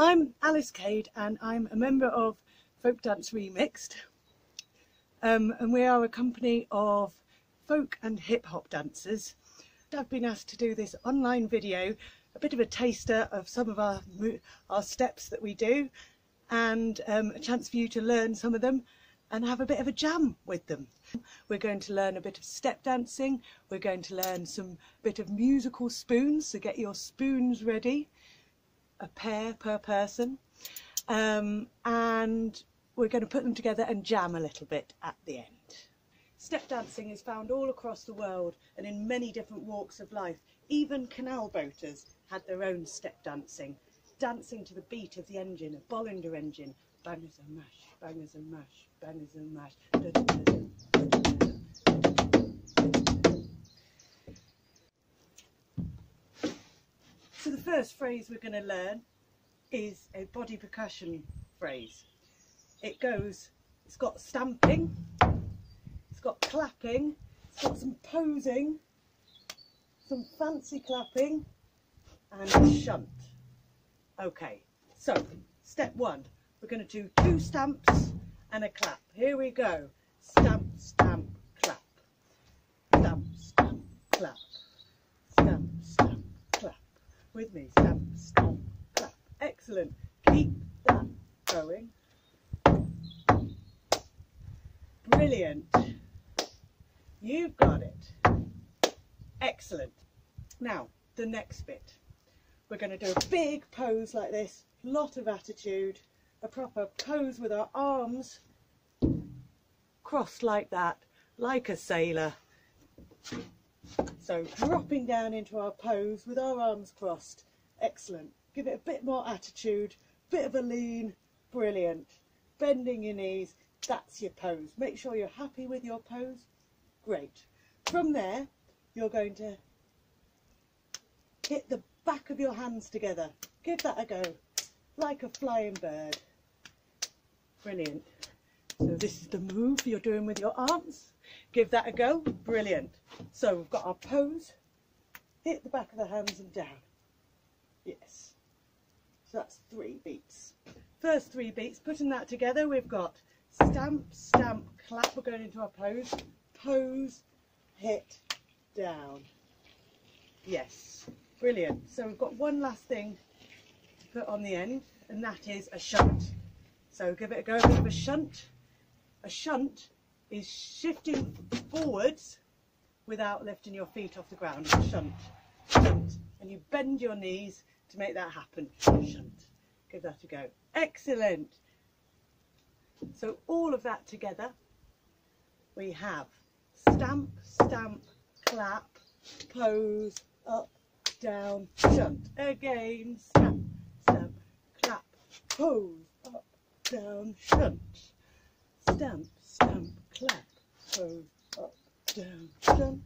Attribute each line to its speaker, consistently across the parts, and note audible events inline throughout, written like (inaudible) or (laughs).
Speaker 1: I'm Alice Cade and I'm a member of Folk Dance Remixed um, and we are a company of folk and hip hop dancers. I've been asked to do this online video, a bit of a taster of some of our, our steps that we do and um, a chance for you to learn some of them and have a bit of a jam with them. We're going to learn a bit of step dancing, we're going to learn some bit of musical spoons, so get your spoons ready, a pair per person, um, and we're going to put them together and jam a little bit at the end. Step dancing is found all across the world and in many different walks of life. Even canal boaters had their own step dancing, dancing to the beat of the engine, a Bolinder engine, bangers and mash, bangers and mash, bangers and mash. First phrase we're going to learn is a body percussion phrase. It goes, it's got stamping, it's got clapping, it's got some posing, some fancy clapping and shunt. Okay, so step one, we're going to do two stamps and a clap. Here we go. Stamp, stamp, clap. Stamp, stamp, clap. With me. Stamp, stamp, clap. Excellent. Keep that going. Brilliant. You've got it. Excellent. Now, the next bit. We're going to do a big pose like this, lot of attitude, a proper pose with our arms crossed like that, like a sailor. So dropping down into our pose with our arms crossed. Excellent. Give it a bit more attitude, bit of a lean. Brilliant. Bending your knees. That's your pose. Make sure you're happy with your pose. Great. From there, you're going to hit the back of your hands together. Give that a go, like a flying bird. Brilliant. So this is the move you're doing with your arms. Give that a go. Brilliant. So we've got our pose. Hit the back of the hands and down. Yes. So that's three beats. First three beats, putting that together, we've got stamp, stamp, clap. We're going into our pose. Pose, hit, down. Yes. Brilliant. So we've got one last thing to put on the end, and that is a shunt. So give it a go, a bit of a shunt. A shunt is shifting forwards without lifting your feet off the ground. Shunt, shunt. And you bend your knees to make that happen. Shunt. Give that a go. Excellent. So all of that together, we have stamp, stamp, clap, pose, up, down, shunt. Again, stamp, stamp, clap, pose, up, down, shunt. Stamp, stamp, clap, pose, up, down, shunt.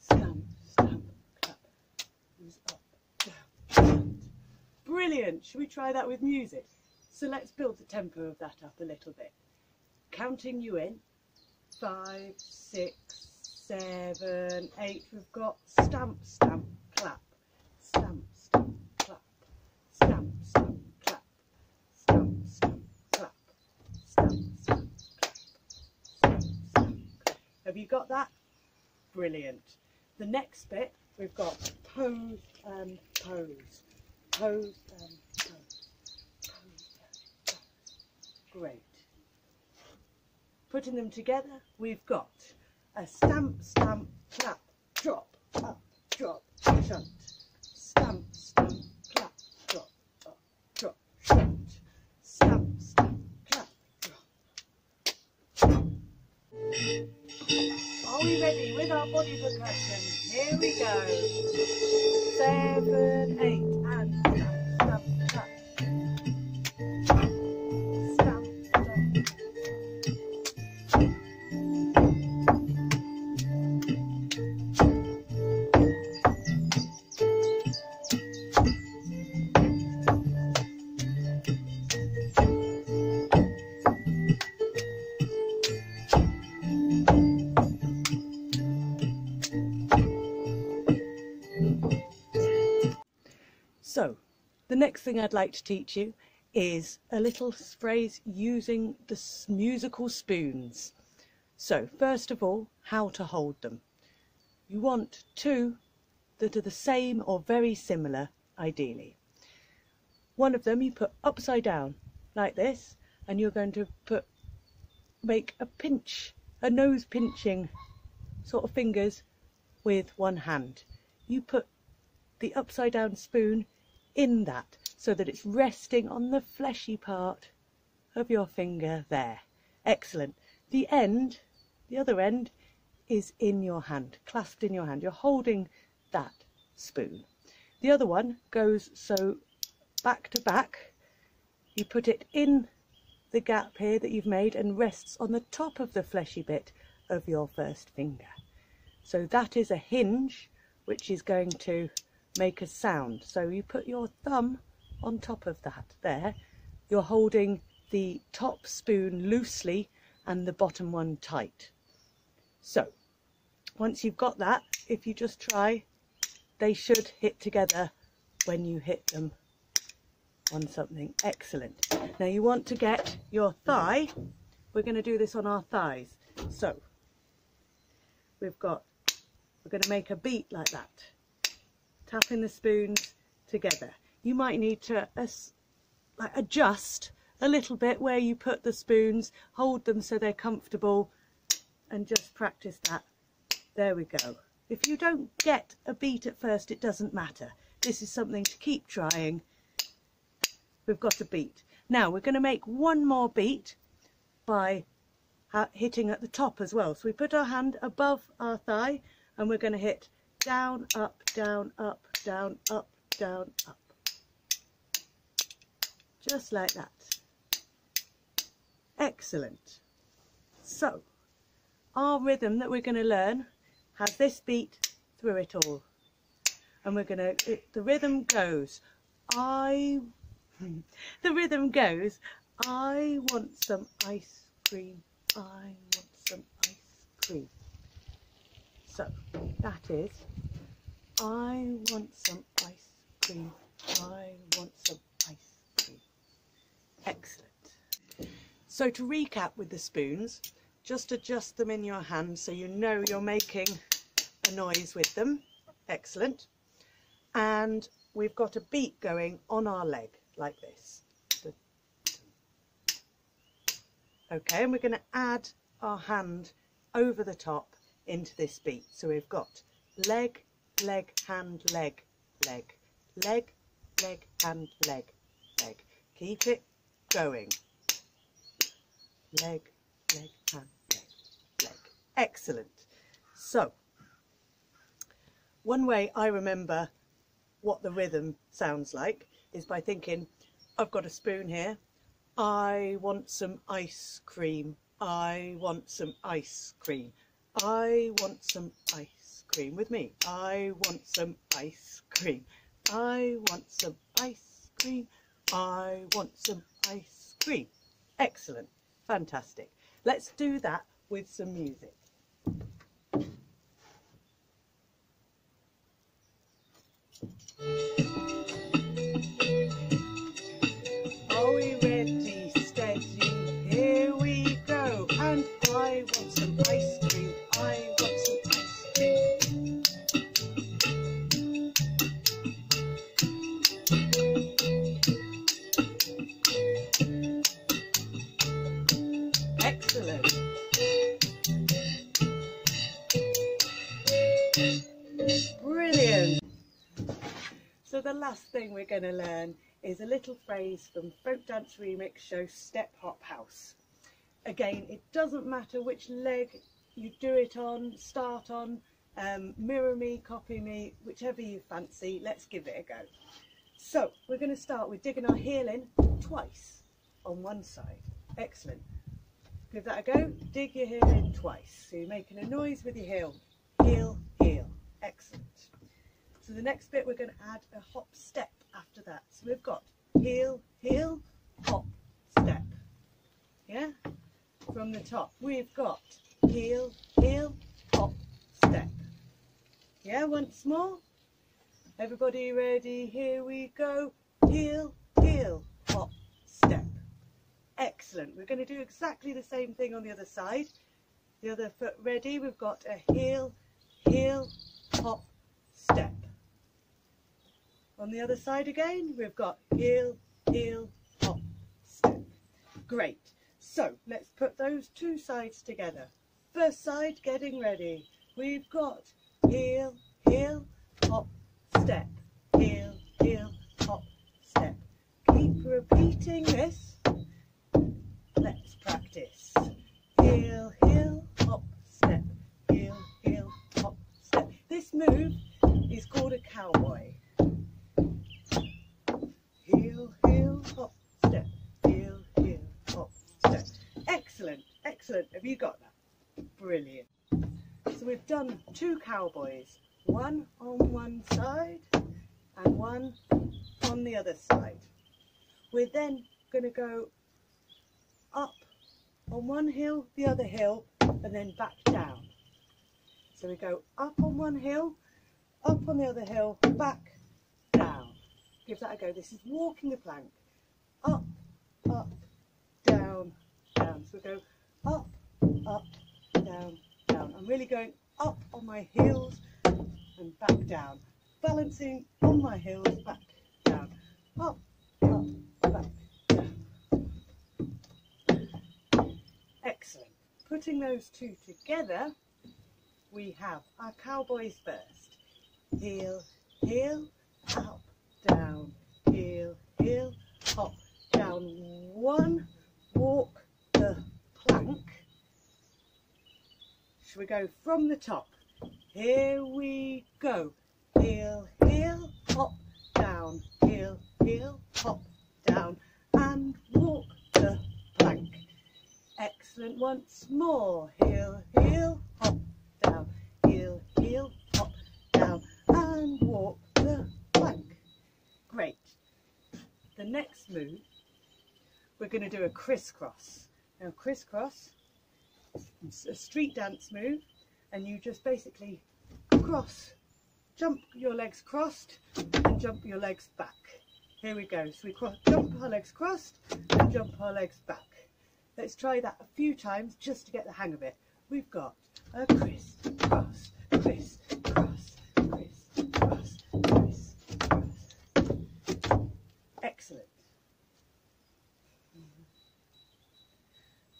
Speaker 1: Stamp, stamp, clap, pose, up, down, shunt. Brilliant. Should we try that with music? So let's build the tempo of that up a little bit. Counting you in. Five, six, seven, eight. We've got stamp, stamp, clap, stamp, Have you got that? Brilliant. The next bit, we've got pose and pose, pose and pose, pose and pose. Great. Putting them together, we've got a stamp, stamp, clap, drop, up, drop, shunt. Stamp, stamp, clap, drop, up, drop, shunt. Stamp, stamp, clap, drop. Are we ready with our body percussion? Here we go. Seven, eight, The next thing I'd like to teach you is a little phrase using the musical spoons. So first of all, how to hold them. You want two that are the same or very similar, ideally. One of them you put upside down like this and you're going to put make a pinch, a nose pinching sort of fingers with one hand. You put the upside down spoon in that so that it's resting on the fleshy part of your finger there. Excellent. The end, the other end, is in your hand, clasped in your hand. You're holding that spoon. The other one goes so back to back. You put it in the gap here that you've made and rests on the top of the fleshy bit of your first finger. So that is a hinge which is going to make a sound. So you put your thumb on top of that there. You're holding the top spoon loosely and the bottom one tight. So once you've got that, if you just try, they should hit together when you hit them on something. Excellent. Now you want to get your thigh. We're going to do this on our thighs. So we've got, we're going to make a beat like that. Tapping the spoons together. You might need to adjust a little bit where you put the spoons, hold them so they're comfortable and just practice that. There we go. If you don't get a beat at first, it doesn't matter. This is something to keep trying we've got a beat. Now we're going to make one more beat by hitting at the top as well. So we put our hand above our thigh and we're going to hit down, up, down, up, down, up, down, up. Just like that. Excellent. So, our rhythm that we're going to learn has this beat through it all. And we're going to, the rhythm goes, I (laughs) the rhythm goes, I want some ice cream, I want some ice cream. So that is, I want some ice cream, I want some ice cream. Excellent. So to recap with the spoons, just adjust them in your hand so you know you're making a noise with them. Excellent. And we've got a beat going on our leg like this. Okay, and we're going to add our hand over the top into this beat. So we've got leg, leg, hand, leg, leg, leg, leg, hand, leg, leg. Keep it going. Leg, leg, hand, leg, leg. Excellent. So, one way I remember what the rhythm sounds like is by thinking, I've got a spoon here. I want some ice cream. I want some ice cream. I want some ice cream with me. I want some ice cream. I want some ice cream. I want some ice cream. Excellent. Fantastic. Let's do that with some music. Going to learn is a little phrase from Folk Dance Remix show Step Hop House. Again, it doesn't matter which leg you do it on, start on, um, mirror me, copy me, whichever you fancy, let's give it a go. So, we're going to start with digging our heel in twice on one side. Excellent. Give that a go. Dig your heel in twice. So you're making a noise with your heel. Heel, heel. Excellent. So the next bit we're going to add a hop step after that. So we've got heel, heel, hop, step. Yeah? From the top. We've got heel, heel, hop, step. Yeah, once more. Everybody ready? Here we go. Heel, heel, hop, step. Excellent. We're going to do exactly the same thing on the other side. The other foot ready. We've got a heel, heel, hop, step. On the other side again, we've got heel, heel, hop, step. Great. So let's put those two sides together. First side, getting ready. We've got heel, heel, hop, step. Heel, heel, hop, step. Keep repeating this. Let's practice. Heel, heel, hop, step. Heel, heel, hop, step. This move is called a cowboy. Excellent. Have you got that? Brilliant. So we've done two cowboys, one on one side and one on the other side. We're then going to go up on one hill, the other hill, and then back down. So we go up on one hill, up on the other hill, back, down. Give that a go. This is walking the plank. Up, up, down, down. So we go up, up, down, down. I'm really going up on my heels and back down. Balancing on my heels, back, down. Up, up, back, down. Excellent. Putting those two together, we have our cowboys first. Heel, heel, up, down, heel, heel, hop, down. One, walk the plank. We go from the top? Here we go. Heel, heel, hop, down, heel, heel, hop, down, and walk the plank. Excellent. Once more. Heel, heel, hop, down, heel, heel, hop, down, and walk the plank. Great. The next move, we're going to do a crisscross. Now, crisscross, a street dance move, and you just basically cross, jump your legs crossed, and jump your legs back. Here we go. So we cross, jump our legs crossed, and jump our legs back. Let's try that a few times just to get the hang of it. We've got a criss, cross, criss, cross, criss, cross, criss, cross. Excellent.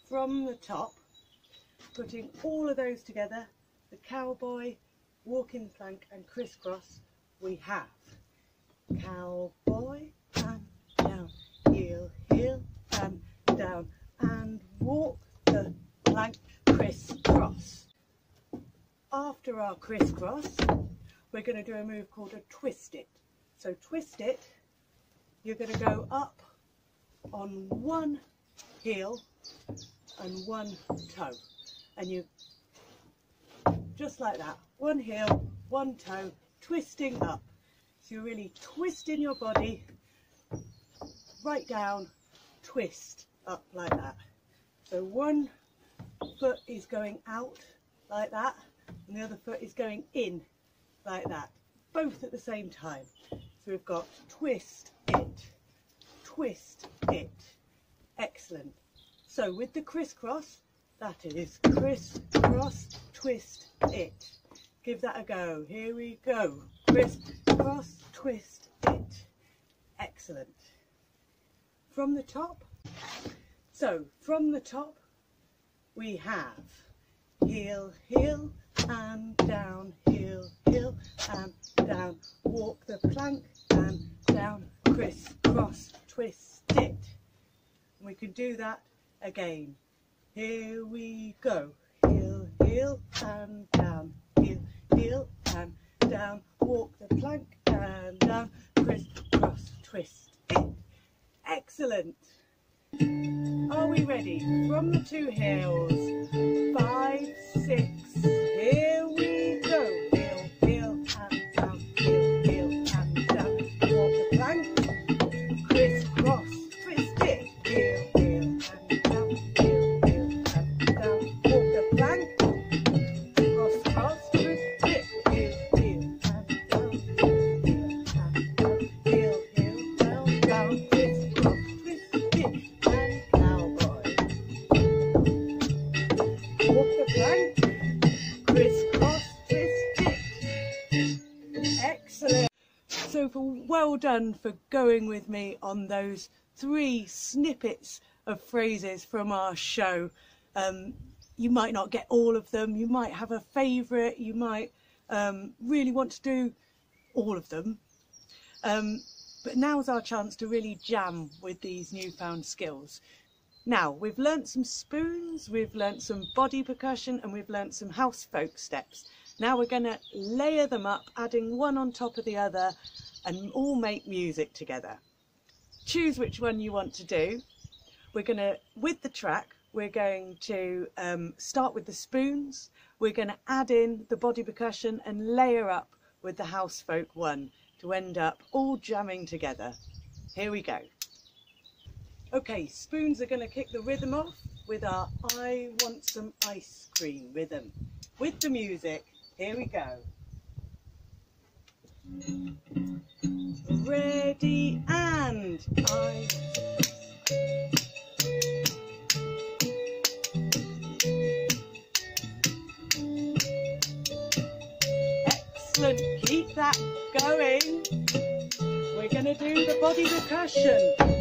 Speaker 1: From the top, putting all of those together, the cowboy, walking plank and crisscross, we have cowboy and down, heel, heel and down, and walk the plank crisscross. After our crisscross, we're going to do a move called a twist it. So twist it, you're going to go up on one heel and one toe. And you, just like that, one heel, one toe, twisting up. So you're really twisting your body right down, twist up like that. So one foot is going out like that and the other foot is going in like that. Both at the same time. So we've got twist it, twist it. Excellent. So with the crisscross, that is crisscross, twist it. Give that a go. Here we go. Crisscross, twist it. Excellent. From the top, so from the top we have heel, heel and down, heel, heel and down. Walk the plank and down, criss, cross, twist it. We can do that again. Here we go. Hill, hill and down, heel, heel and down. Walk the plank and down, criss, cross, twist. Excellent. Are we ready? From the two hills. Five, six. Here we go. Done for going with me on those three snippets of phrases from our show. Um, you might not get all of them, you might have a favourite, you might um, really want to do all of them. Um, but now's our chance to really jam with these newfound skills. Now, we've learnt some spoons, we've learnt some body percussion, and we've learnt some house folk steps. Now we're going to layer them up, adding one on top of the other, and all make music together. Choose which one you want to do. We're going to, with the track, we're going to um, start with the spoons, we're going to add in the body percussion and layer up with the house folk one to end up all jamming together. Here we go. Okay, spoons are going to kick the rhythm off with our I Want Some Ice Cream rhythm. With the music, here we go. Ready and I Excellent, keep that going. We're going to do the body percussion.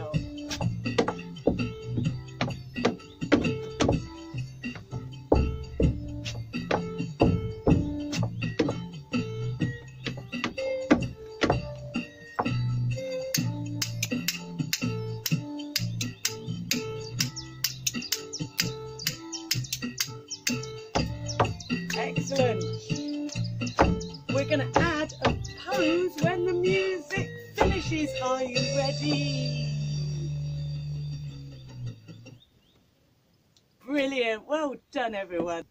Speaker 1: To everyone.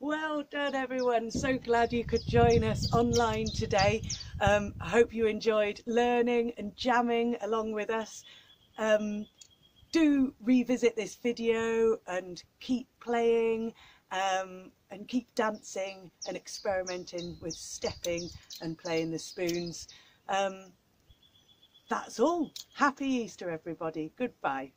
Speaker 1: Well done, everyone. So glad you could join us online today. Um, I hope you enjoyed learning and jamming along with us. Um, do revisit this video and keep playing um, and keep dancing and experimenting with stepping and playing the spoons. Um, that's all. Happy Easter, everybody. Goodbye.